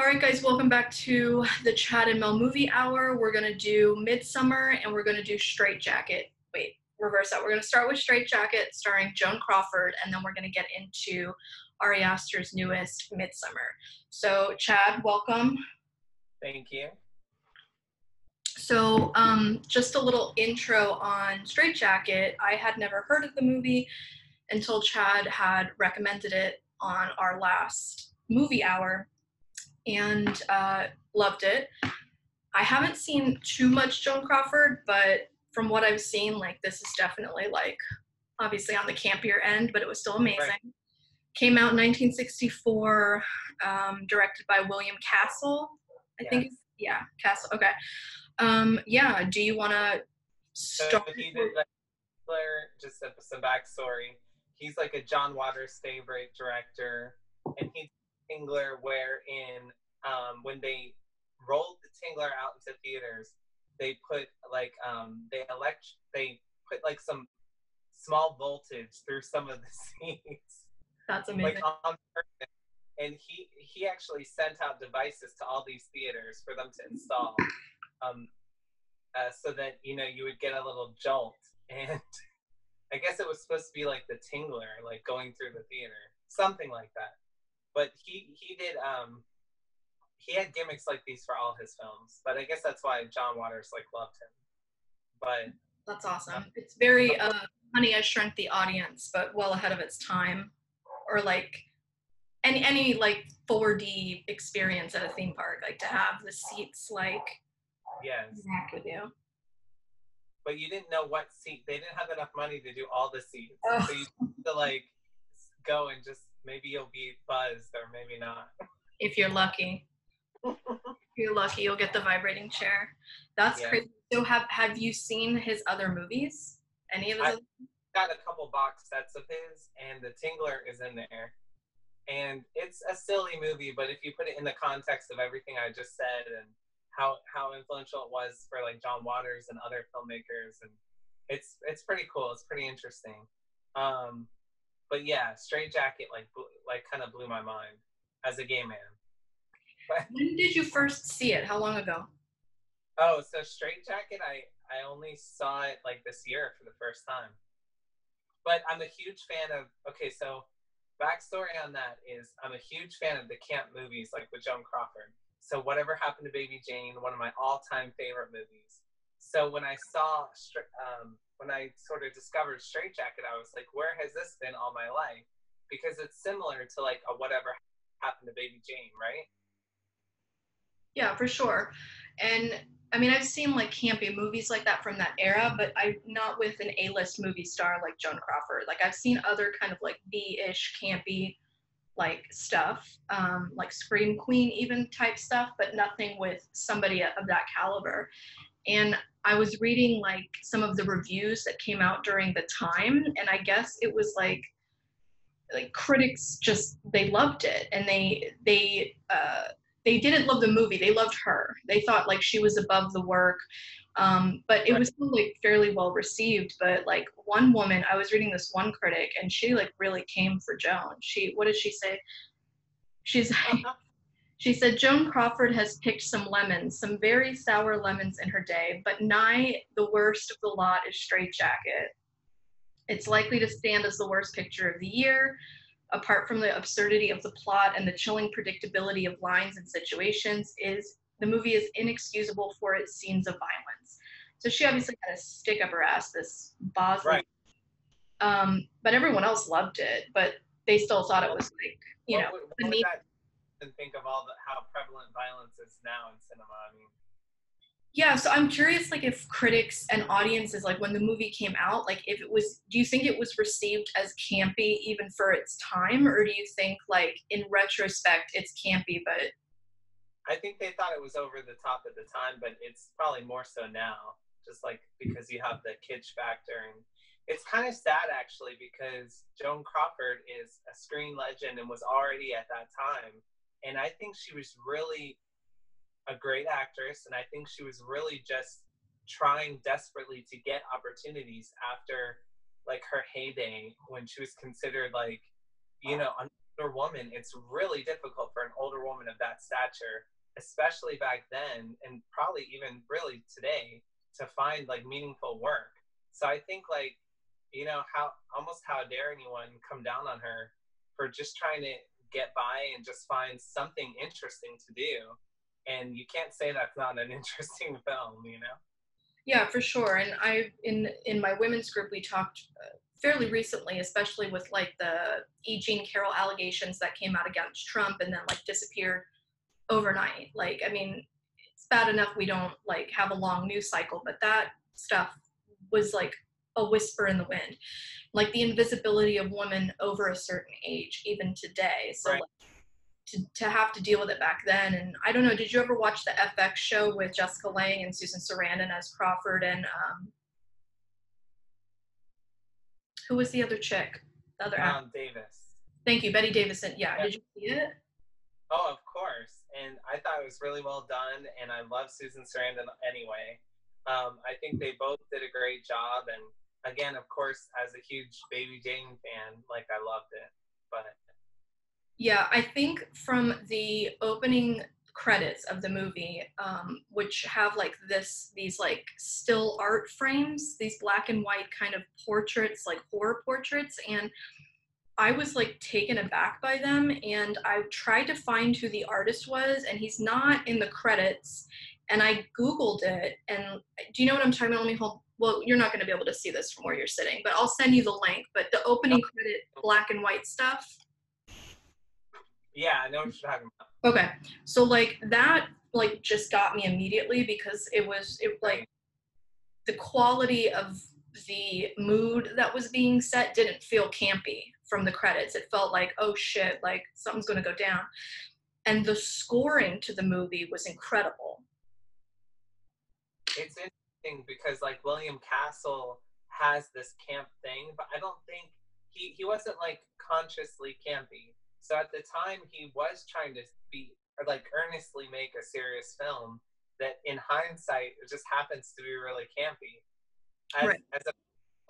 All right, guys, welcome back to the Chad and Mel movie hour. We're gonna do Midsommar and we're gonna do Strait-Jacket. Wait, reverse that. We're gonna start with Strait-Jacket, starring Joan Crawford, and then we're gonna get into Ari Aster's newest Midsommar. So, Chad, welcome. Thank you. So, um, just a little intro on Strait-Jacket. I had never heard of the movie until Chad had recommended it on our last movie hour and uh, loved it. I haven't seen too much Joan Crawford, but from what I've seen, like this is definitely like obviously on the campier end, but it was still amazing. Right. Came out in 1964, um, directed by William Castle. I yes. think, yeah, Castle. Okay. Um, yeah. Do you want to start? So he did like, just some backstory. He's like a John Waters favorite director, and he Tingler, wherein um, when they rolled the Tingler out into theaters, they put like um, they elect they put like some small voltage through some of the scenes. That's amazing. Like. And he he actually sent out devices to all these theaters for them to install, um, uh, so that you know you would get a little jolt. And I guess it was supposed to be like the tingler, like going through the theater, something like that but he he did um he had gimmicks like these for all his films but i guess that's why john waters like loved him. But that's awesome. It's very uh honey i shrunk the audience but well ahead of its time or like any any like 4d experience at a theme park like to have the seats like yes. interact with you. But you didn't know what seat they didn't have enough money to do all the seats. Oh. so you have to like go and just maybe you'll be buzzed or maybe not. If you're lucky. if you're lucky, you'll get the vibrating chair. That's yeah. crazy. So have have you seen his other movies? Any of his? I've got a couple box sets of his, and The Tingler is in there. And it's a silly movie, but if you put it in the context of everything I just said and how how influential it was for like John Waters and other filmmakers, and it's it's pretty cool. It's pretty interesting. Um, but yeah, Strait-Jacket like like kind of blew my mind as a gay man. when did you first see it? How long ago? Oh, so Strait-Jacket, I I only saw it like this year for the first time. But I'm a huge fan of. Okay, so backstory on that is I'm a huge fan of the camp movies like with Joan Crawford. So whatever happened to Baby Jane, one of my all-time favorite movies. So when I saw um, when I sort of discovered Strait-Jacket, I was like, where has this been all my life? Because it's similar to like a whatever happened to Baby Jane, right? Yeah, for sure. And I mean, I've seen like campy movies like that from that era, but I'm not with an A-list movie star like Joan Crawford. Like I've seen other kind of like B-ish campy like stuff, um, like Scream Queen even type stuff, but nothing with somebody of that caliber. And I was reading like some of the reviews that came out during the time, and I guess it was like like critics just they loved it and they they uh, they didn't love the movie they loved her. They thought like she was above the work um, but it was still like fairly well received but like one woman i was reading this one critic and she like really came for joan. She what did she say? She's like she said Joan Crawford has picked some lemons, some very sour lemons in her day, but nigh the worst of the lot is Strait-Jacket. It's likely to stand as the worst picture of the year. Apart from the absurdity of the plot and the chilling predictability of lines and situations, is the movie is inexcusable for its scenes of violence. So she obviously had a stick up her ass, this Bosley. Right. Um, but everyone else loved it, but they still thought it was like, you what, know, what, what and think of all the how prevalent violence is now in cinema. I mean, yeah. So I'm curious, like, if critics and audiences, like, when the movie came out, like, if it was, do you think it was received as campy even for its time, or do you think, like, in retrospect, it's campy, but I think they thought it was over the top at the time, but it's probably more so now, just like because you have the kitsch factor. And it's kind of sad actually because Joan Crawford is a screen legend and was already at that time and I think she was really a great actress, and I think she was really just trying desperately to get opportunities after like her heyday when she was considered like you know an older woman, it's really difficult for an older woman of that stature, especially back then, and probably even really today, to find like meaningful work. So I think like, you know, how almost how dare anyone come down on her for just trying to get by and just find something interesting to do. And you can't say that's not an interesting film, you know? Yeah, for sure. And I in in my women's group we talked uh, fairly recently, especially with like the E. Jean Carroll allegations that came out against Trump and then like disappeared overnight. Like, I mean, it's bad enough we don't like have a long news cycle, but that stuff was like a whisper in the wind. Like the invisibility of women over a certain age, even today. So Right. like, to, to have to deal with it back then. And I don't know, did you ever watch the FX show with Jessica Lange and Susan Sarandon as Crawford and um, who was the other chick? The other actor. Davis. Thank you, Bette Davison. Yeah, Yeah. did you see it? Oh, of course. And I thought it was really well done, and I love Susan Sarandon anyway. Um, I think they both did a great job, and again, of course, as a huge Baby Jane fan, like I loved it. But Yeah, I think from the opening credits of the movie, um, which have like this, these like still art frames, these black and white kind of portraits, like horror portraits, and I was like taken aback by them. And I tried to find who the artist was, and he's not in the credits. And I Googled it, and do you know what I'm talking about? Let me hold. Well, you're not going to be able to see this from where you're sitting, but I'll send you the link. But the opening credit, black and white stuff. yeah, I know what you're talking about. Okay. So like that like just got me immediately because it was it like the quality of the mood that was being set didn't feel campy from the credits. It felt like, oh shit, like something's gonna go down. And the scoring to the movie was incredible. It's interesting because like William Castle has this camp thing, but I don't think he he wasn't like consciously campy. So at the time, he was trying to be or like earnestly make a serious film that, in hindsight, it just happens to be really campy. As, Right. as a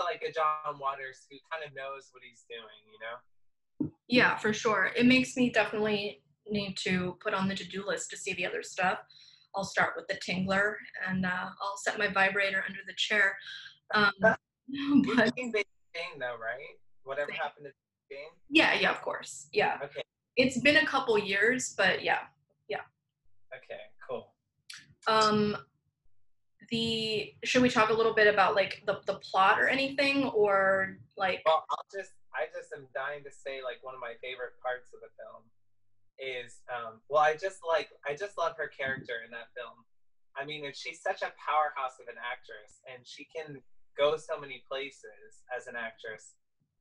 like a John Waters who kind of knows what he's doing, you know. Yeah, for sure. It makes me definitely need to put on the to-do list to see the other stuff. I'll start with the Tingler and uh, I'll set my vibrator under the chair. Um, but though, right? Whatever happened to yeah, yeah, of course. Yeah. Okay, It's been a couple years, but yeah, yeah. okay, cool. Um, the should we talk a little bit about like the, the plot or anything or like Well, I'll just I just am dying to say like one of my favorite parts of the film is um well I just like I just love her character in that film. I mean, and she's such a powerhouse of an actress and she can go so many places as an actress.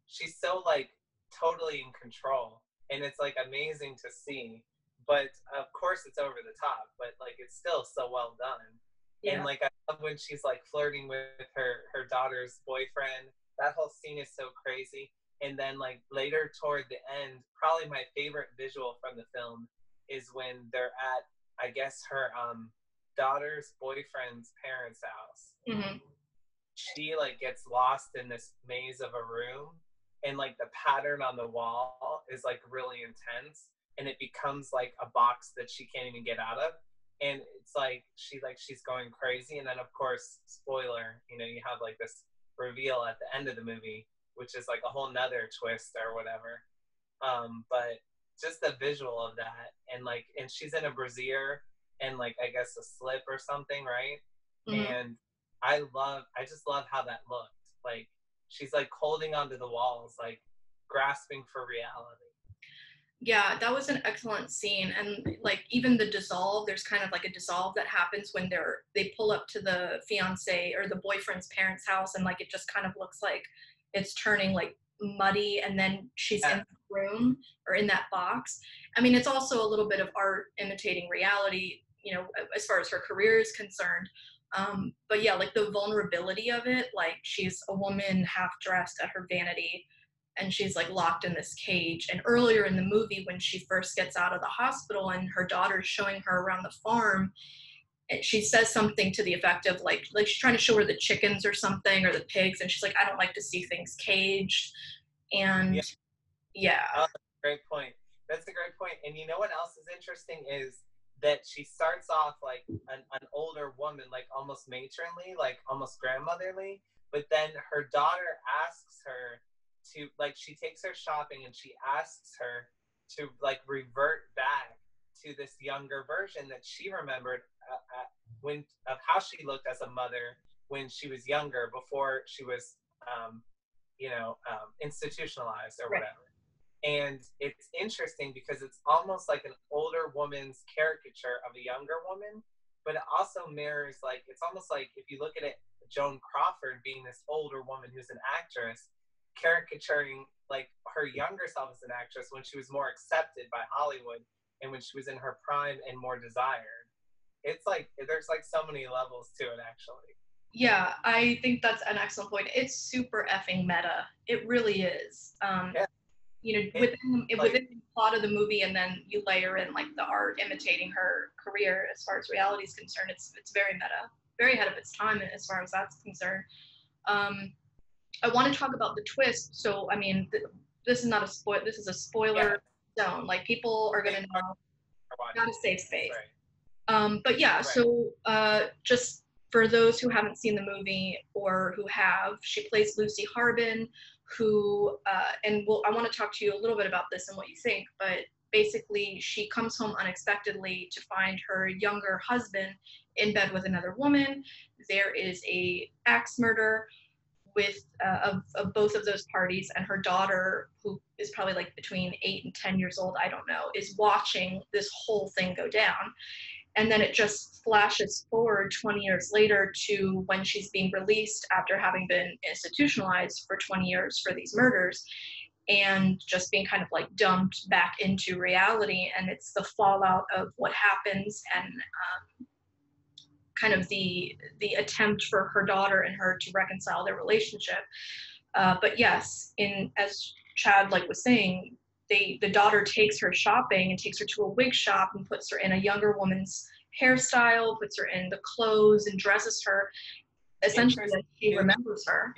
She's so like totally in control and it's like amazing to see. But of course it's over the top, but like it's still so well done. yeah And like I love when she's like flirting with her her daughter's boyfriend. That whole scene is so crazy. And then like later toward the end, probably my favorite visual from the film is when they're at I guess her um daughter's boyfriend's parents' house. mhm. She like gets lost in this maze of a room and like the pattern on the wall is like really intense and it becomes like a box that she can't even get out of and it's like she like she's going crazy and then of course spoiler you know you have like this reveal at the end of the movie which is like a whole nother twist or whatever. Um but just the visual of that and like and she's in a brassiere and like i guess a slip or something right? Mhm. and i love i just love how that looked. Like she's like holding onto the walls like grasping for reality. Yeah that was an excellent scene. And like even the dissolve there's kind of like a dissolve that happens when they're they pull up to the fiance or the boyfriend's parents house and like it just kind of looks like it's turning like muddy and then she's in the room or in that box. I mean it's also a little bit of art imitating reality you know as far as her career is concerned. Um, but yeah like the vulnerability of it like she's a woman half dressed at her vanity and she's like locked in this cage. And earlier in the movie when she first gets out of the hospital and her daughter's showing her around the farm she says something to the effect of like like she's trying to show her the chickens or something or the pigs and she's like i don't like to see things caged and Yeah. yeah oh, great point That's a great point. And you know what else is interesting is that she starts off like an, an older woman, like almost matronly, like almost grandmotherly. But then her daughter asks her to, like, she takes her shopping and she asks her to, like, revert back to this younger version that she remembered uh, uh, when of how she looked as a mother when she was younger before she was um, you know um, institutionalized or right. whatever and it's interesting because it's almost like an older woman's caricature of a younger woman but it also mirrors like it's almost like if you look at it joan crawford being this older woman who's an actress caricaturing like her younger self as an actress when she was more accepted by hollywood and when she was in her prime and more desired it's like there's like so many levels to it actually yeah i think that's an excellent point it's super effing meta it really is um yeah you know, within like, within the plot of the movie, and then you layer in like the art imitating her career as far as reality is concerned. It's it's very meta, very ahead of its time as far as that's concerned. Um, I want to talk about the twist. So I mean, th- this is not a spoil. This is a spoiler yeah. zone. Like people are gonna know. Got a safe space. Right. Um, but yeah, right. so uh, just for those who haven't seen the movie or who have, she plays Lucy Harbin, who, uh, and we'll, I want to talk to you a little bit about this and what you think, but basically she comes home unexpectedly to find her younger husband in bed with another woman. There is a axe murder with uh, of, of both of those parties and her daughter who is probably like between 8 and 10 years old i don't know is watching this whole thing go down and then it just flashes forward 20 years later to when she's being released after having been institutionalized for 20 years for these murders and just being kind of like dumped back into reality. And it's the fallout of what happens and um, kind of the the attempt for her daughter and her to reconcile their relationship. Uh, but yes in as chad like was saying they the daughter takes her shopping and takes her to a wig shop and puts her in a younger woman's hairstyle, puts her in the clothes and dresses her. Essentially, she remembers her.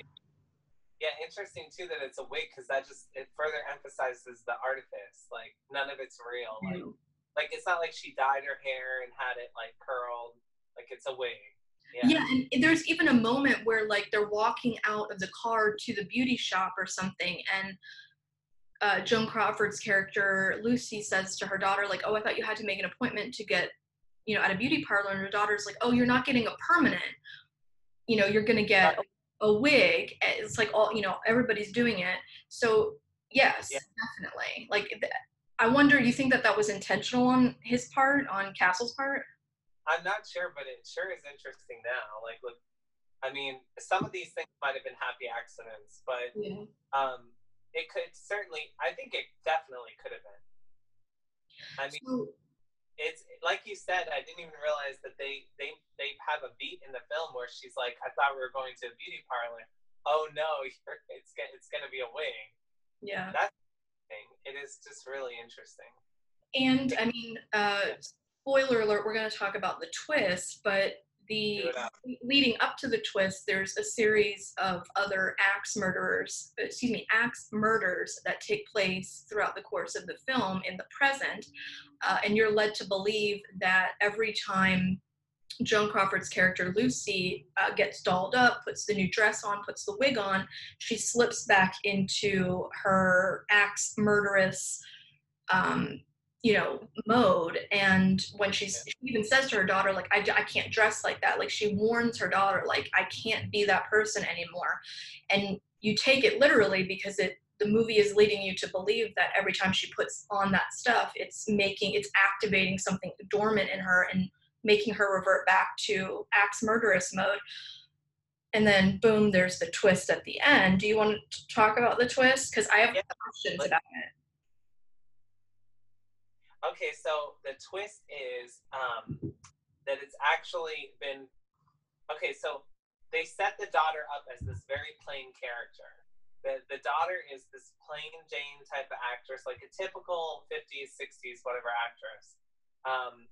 Yeah, interesting too that it's a wig because that just it further emphasizes the artifice. Like none of it's real. Like, mm. like it's not like she dyed her hair and had it like curled. Like it's a wig. Yeah. yeah, and there's even a moment where like they're walking out of the car to the beauty shop or something, and uh, Joan Crawford's character Lucy says to her daughter, like, "Oh, I thought you had to make an appointment to get, you know, at a beauty parlor." And her daughter's like, "Oh, you're not getting a permanent. You know, you're gonna get a, a wig." It's like all, you know, everybody's doing it. So yes, yeah. definitely. Like, I wonder. You think that that was intentional on his part, on Castle's part? I'm not sure, but it sure is interesting now. Like, look, I mean, some of these things might have been happy accidents, but yeah. um it could certainly. I think it definitely could have been. I mean, so, it's like you said. I didn't even realize that they they they have a beat in the film where she's like, "I thought we were going to a beauty parlor." Oh no, it's it's going to be a wing. Yeah, that's thing. It is just really interesting. And I mean, uh, spoiler alert, we're going to talk about the twist, but the leading up to the twist, there's a series of other axe murderers, excuse me, axe murders that take place throughout the course of the film in the present, uh, and you're led to believe that every time Joan Crawford's character Lucy uh, gets dolled up, puts the new dress on, puts the wig on, she slips back into her axe murderous um, you know mode. And when she's she even says to her daughter like I, I can't dress like that. Like she warns her daughter like i can't be that person anymore. And you take it literally because it the movie is leading you to believe that every time she puts on that stuff it's making it's activating something dormant in her and making her revert back to axe murderous mode. And then boom there's the twist at the end. Do you want to talk about the twist? Because i have yeah. questions about it Okay, so the twist is um, that it's actually been okay. So they set the daughter up as this very plain character. The the daughter is this plain Jane type of actress, like a typical '50s, '60s, whatever actress. Um,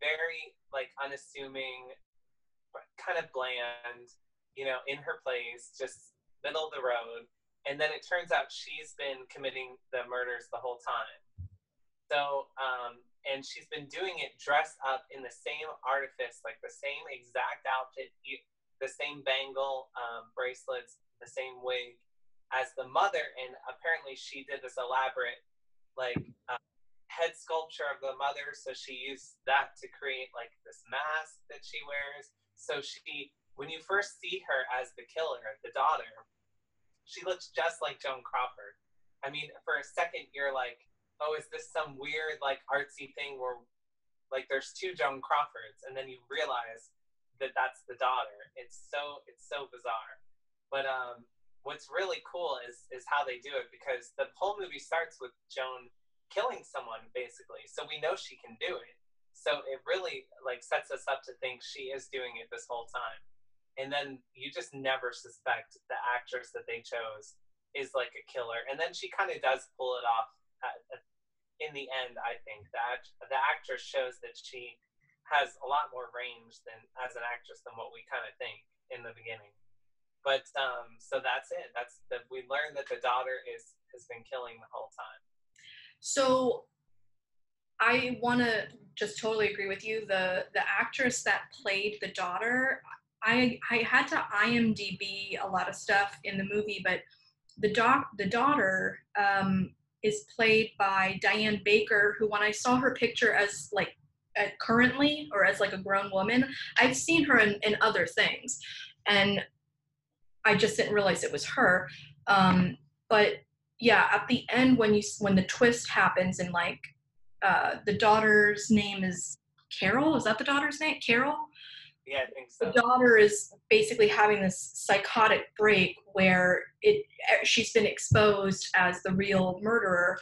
very like unassuming, kind of bland, you know, in her place, just middle of the road. And then it turns out she's been committing the murders the whole time So, um, and she's been doing it dressed up in the same artifice, like the same exact outfit, the same bangle, um, bracelets, the same wig as the mother. And apparently, she did this elaborate, like, uh, head sculpture of the mother. So she used that to create like this mask that she wears. So she, when you first see her as the killer, the daughter, she looks just like Joan Crawford. I mean, for a second, you're like, oh, is this some weird like artsy thing where like there's two Joan Crawfords, and then you realize that that's the daughter. It's so it's so bizarre. But um, what's really cool is is how they do it because the whole movie starts with Joan killing someone basically, so we know she can do it. So it really like sets us up to think she is doing it this whole time. And then you just never suspect the actress that they chose is like a killer. And then she kind of does pull it off in the end, I think that the actress shows that she has a lot more range than as an actress than what we kind of think in the beginning. But um, so that's it. That's that we learned that the daughter is has been killing the whole time. So I want to just totally agree with you. The the actress that played the daughter, I I had to IMDb a lot of stuff in the movie, but the doc the daughter um, is played by Diane Baker, who when I saw her picture as like uh, currently or as like a grown woman, I've seen her in, in other things, and I just didn't realize it was her. Um, but yeah, at the end when you when the twist happens and like uh, the daughter's name is Carol, is that the daughter's name? Carol. Yeah, I think so. The daughter is basically having this psychotic break where it eh, she's been exposed as the real murderer,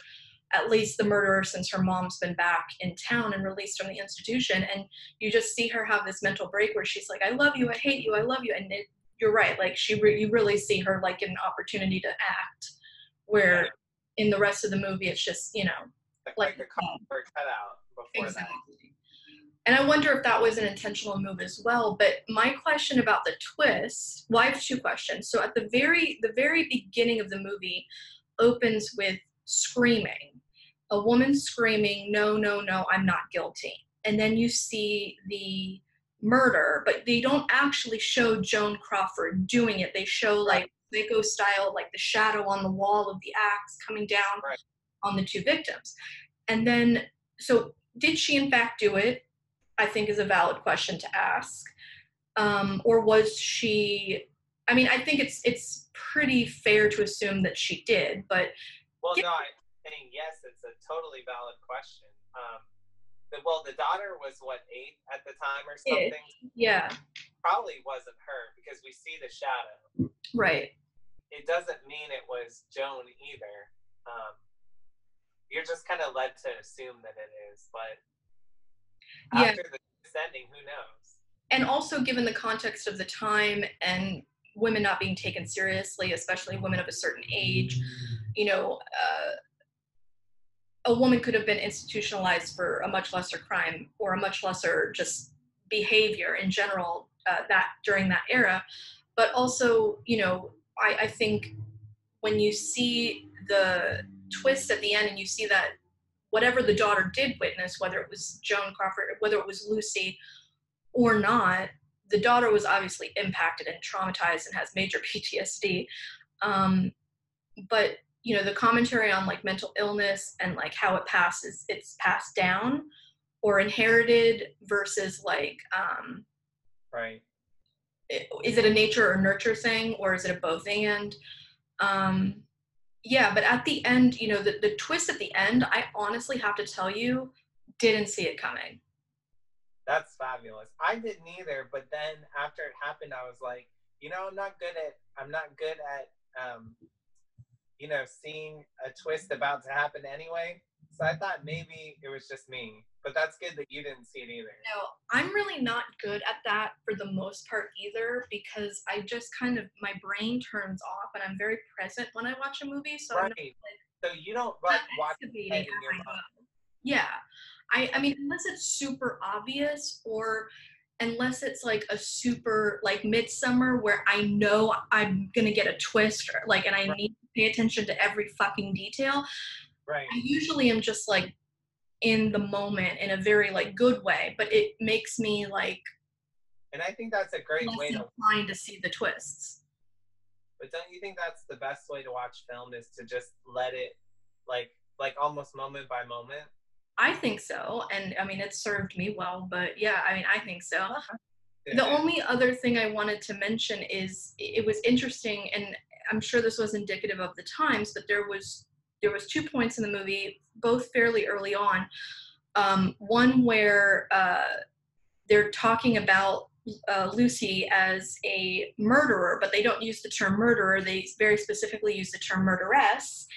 at least the murderer since her mom's been back in town and released from the institution. And you just see her have this mental break where she's like, "I love you, I hate you, I love you," and it, you're right. Like she, re- you really see her like an opportunity to act, where yeah. in the rest of the movie it's just you know like, like the mm. cut out before exactly. that. And I wonder if that was an intentional move as well. But my question about the twist, well, I have two questions. So at the very the very beginning of the movie opens with screaming. A woman screaming, no, no, no, I'm not guilty. And then you see the murder, but they don't actually show Joan Crawford doing it. They show like Psycho style, like the shadow on the wall of the axe coming down right. on the two victims. And then, so did she in fact do it? I think is a valid question to ask. Um, or was she? I mean, I think it's it's pretty fair to assume that she did, but well, no, I'm saying yes. It's a totally valid question. Um, the, well, the daughter was what eight at the time or something. It, yeah. Probably wasn't her because we see the shadow. Right. It doesn't mean it was Joan either. Um, you're just kind of led to assume that it is, but yeah. after the who knows? And also, given the context of the time and women not being taken seriously, especially women of a certain age, you know, uh, a woman could have been institutionalized for a much lesser crime or a much lesser just behavior in general uh, that during that era. But also, you know, I, I think when you see the twist at the end and you see that whatever the daughter did witness, whether it was Joan Crawford, whether it was Lucy or not, the daughter was obviously impacted and traumatized and has major PTSD. Um, but you know, the commentary on like mental illness and like how it passes, it's passed down or inherited versus like, um, right. Is it a nature or nurture thing, or is it a both and? Um, yeah, but at the end, you know, the, the twist at the end, I honestly have to tell you, didn't see it coming. That's fabulous. I didn't either, but then after it happened, I was like, you know, I'm not good at I'm not good at um, you know, seeing a twist about to happen anyway. So I thought maybe it was just me. But that's good that you didn't see it either. No, I'm really not good at that for the most part either because I just kind of my brain turns off and I'm very present when I watch a movie. So right. Like, so you don't like watch it in your mind. Yeah. I, I mean unless it's super obvious or unless it's like a super like Midsommar where I know I'm gonna get a twist or, like and I right. need to pay attention to every fucking detail. Right. I usually am just like in the moment in a very like good way, but it makes me like And I think that's a great way to inclined to see the twists. but don't you think that's the best way to watch film is to just let it like like almost moment by moment? I think so, and I mean it served me well, but yeah, I mean I think so. The only other thing I wanted to mention is it was interesting, and I'm sure this was indicative of the times, but there was there was two points in the movie, both fairly early on. Um, one where uh, they're talking about uh, Lucy as a murderer, but they don't use the term murderer. They very specifically use the term murderess.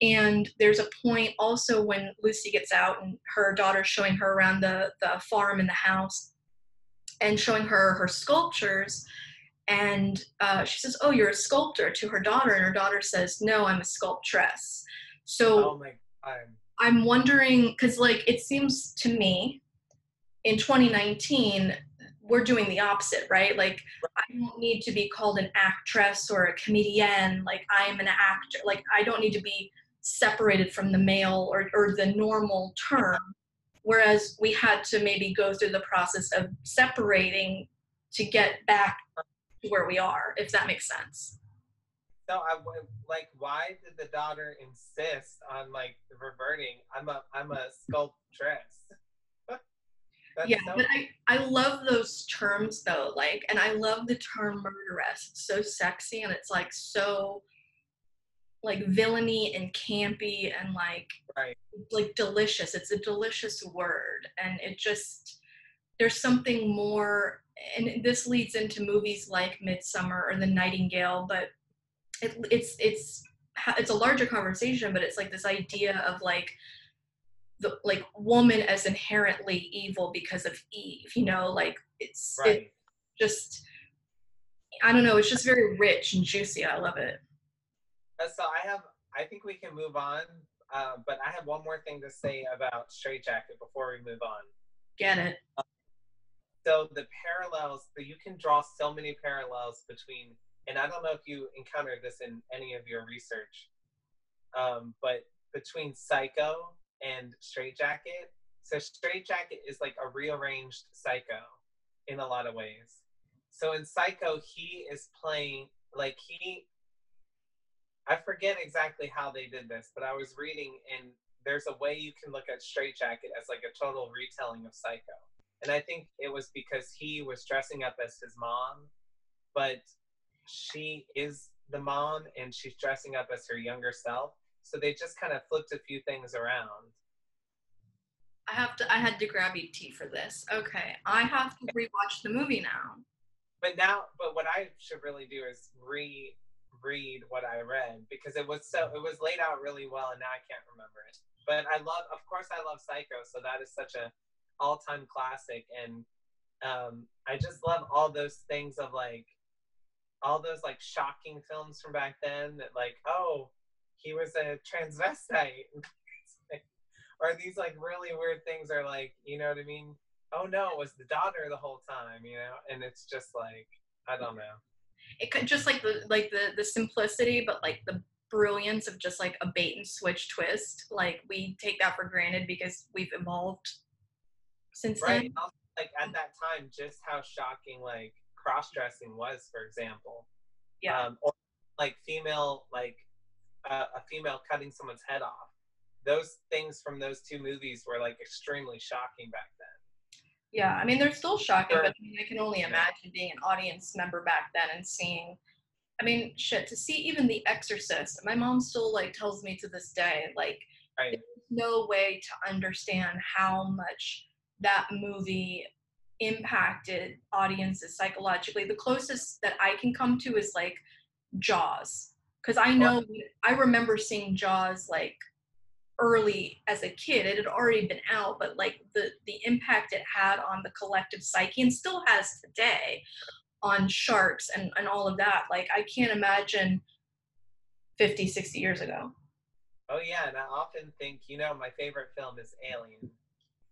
And there's a point also when Lucy gets out and her daughter's showing her around the, the farm and the house and showing her her sculptures. And uh, she says, Oh, you're a sculptor to her daughter. And her daughter says, No, I'm a sculptress. So Oh. I'm wondering because like it seems to me in 2019 we're doing the opposite, right? Like I don't need to be called an actress or a comedian. Like I am an actor. Like I don't need to be separated from the male or, or the normal term. Whereas we had to maybe go through the process of separating to get back where we are, if that makes sense. So I like why did the daughter insist on like reverting? I'm a I'm a sculptress. Yeah so but i i love those terms though like and i love the term murderess it's so sexy and it's like so like villainy and campy and like right. like delicious it's a delicious word and it just there's something more and this leads into movies like Midsommar or the nightingale but it, it's it's it's a larger conversation but it's like this idea of like the like woman as inherently evil because of eve you know like it's Right. it just i don't know it's just very rich and juicy i love it Uh, So I have I think we can move on. Uh, but I have one more thing to say about Strait-Jacket before we move on. get it So the parallels that you can draw so many parallels between, and I don't know if you encountered this in any of your research, um, but between Psycho and Strait-Jacket. So Strait-Jacket is like a rearranged Psycho in a lot of ways. So in Psycho, he is playing like he. I forget exactly how they did this, but I was reading, and there's a way you can look at Strait-Jacket as like a total retelling of Psycho. And I think it was because he was dressing up as his mom, but she is the mom and she's dressing up as her younger self. So they just kind of flipped a few things around. i have to i had to grab et for this okay i have to rewatch the movie now But now, but what I should really do is re read what I read because it was so it was laid out really well and now I can't remember it. But I love, of course, I love Psycho, so that is such a all time classic, and um, I just love all those things of like all those like shocking films from back then that like oh he was a transvestite. Or these like really weird things are like you know what I mean? Oh no it was the daughter the whole time you know? And it's just like I don't know. It could just like the like the the simplicity but like the brilliance of just like a bait and switch twist. Like we take that for granted because we've evolved since right? then. Also, like at that time just how shocking like cross dressing was for example. Yeah. Um, or like female like uh, a female cutting someone's head off. Those things from those two movies were like extremely shocking back then. Yeah i mean they're still shocking but I, mean, I can only imagine being an audience member back then and seeing i mean shit to see even the exorcist my mom still like tells me to this day like right. no way to understand how much that movie impacted audiences psychologically. The closest that I can come to is like Jaws, because I know I remember seeing Jaws like early as a kid. It had already been out, but like the the impact it had on the collective psyche and still has today on sharks and, and all of that. Like I can't imagine 50, 60 years ago. Oh yeah, and I often think, you know, my favorite film is Alien.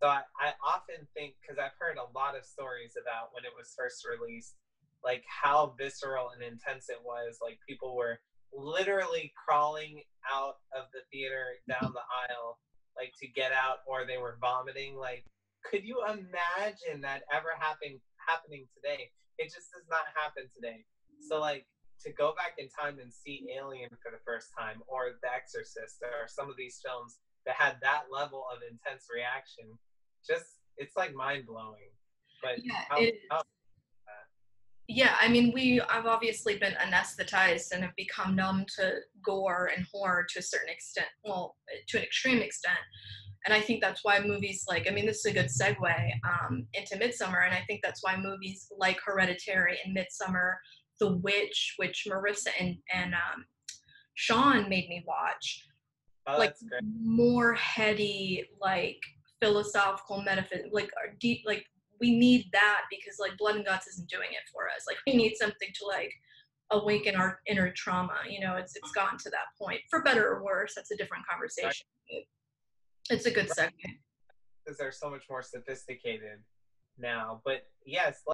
So I, I often think because I've heard a lot of stories about when it was first released, like how visceral and intense it was. Like people were literally crawling out of the theater down the aisle, like to get out or they were vomiting. Like, could you imagine that ever happening happening today? It just does not happen today. So like to go back in time and see Alien for the first time or The Exorcist or some of these films that had that level of intense reaction, just it's like mind blowing. But Yeah, how, how- yeah i mean we i've obviously been anesthetized and have become numb to gore and horror to a certain extent well to an extreme extent and i think that's why movies like i mean this is a good segue um, into Midsommar and i think that's why movies like hereditary and Midsommar the witch which marissa and, and um, sean made me watch oh, like more heady like philosophical metaphysical like are deep like we need that because like blood and guts isn't doing it for us. Like we need something to like awaken our inner trauma you know it's it's gotten to that point. For better or worse that's a different conversation. It's a good segue. Because they're so much more sophisticated now. But yes,